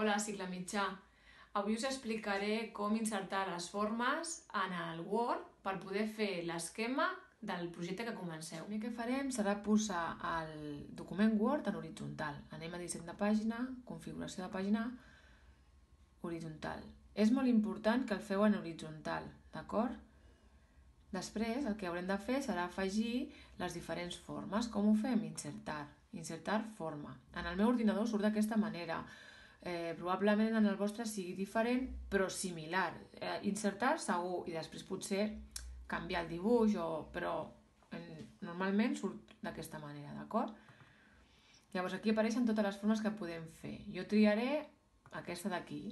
Hola, cicle mitjà. Avui us explicaré com insertar les formes en el Word per poder fer l'esquema del projecte que comenceu. El que farem serà posar el document Word en horitzontal. Anem a disseny de pàgina, configuració de pàgina, horitzontal. És molt important que el feu en horitzontal, d'acord? Després el que haurem de fer serà afegir les diferents formes. Com ho fem? Insertar. Insertar forma. En el meu ordinador surt d'aquesta manera. Eh, probablement en el vostre sigui diferent, però similar. Eh, insertar segur i després potser canviar el dibuix, o... però en... normalment surt d'aquesta manera, d'acord? Llavors aquí apareixen totes les formes que podem fer. Jo triaré aquesta d'aquí,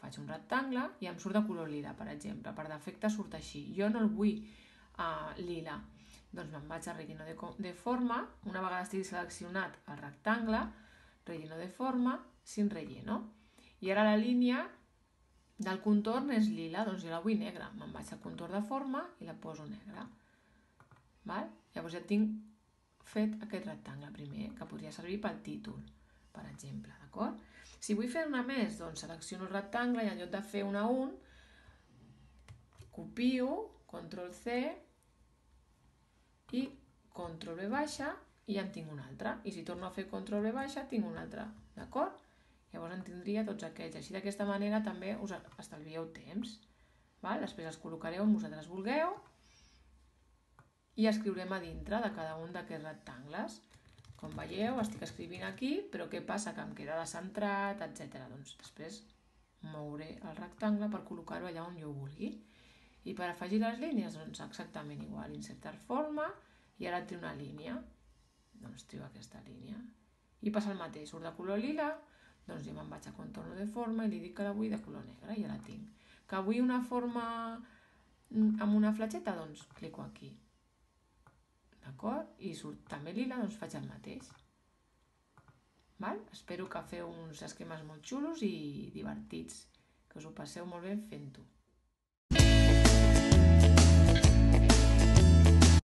faig un rectangle i em surt de color lila, per exemple. Per defecte surt així. Jo no el vull uh, lila. Doncs me'n vaig a relleno de, de forma. Una vegada estigui seleccionat el rectangle, relleno de forma, sin relleno. I ara la línia del contorn és lila, doncs jo la vull negra. Me'n vaig al contorn de forma i la poso negra. Val? Llavors ja tinc fet aquest rectangle primer, que podria servir pel títol per exemple, d'acord? Si vull fer una més, doncs selecciono el rectangle i en lloc de fer una a un, copio, control C i control V baixa i ja en tinc una altra. I si torno a fer control V baixa, tinc una altra, d'acord? Llavors en tindria tots aquests. Així d'aquesta manera també us estalvieu temps. Val? Després els col·locareu on vosaltres vulgueu i escriurem a dintre de cada un d'aquests rectangles. Com veieu, estic escrivint aquí, però què passa? Que em queda centrat, etc. Doncs després mouré el rectangle per col·locar-ho allà on jo vulgui. I per afegir les línies, doncs exactament igual. Insertar forma i ara trio una línia. Doncs trio aquesta línia. I passa el mateix, surt de color lila, doncs jo me'n vaig a contorno de forma i li dic que la vull de color negre ja la tinc. Que vull una forma amb una fletxeta, doncs clico aquí d'acord? I surt també lila, doncs faig el mateix. Val? Espero que feu uns esquemes molt xulos i divertits, que us ho passeu molt bé fent-ho.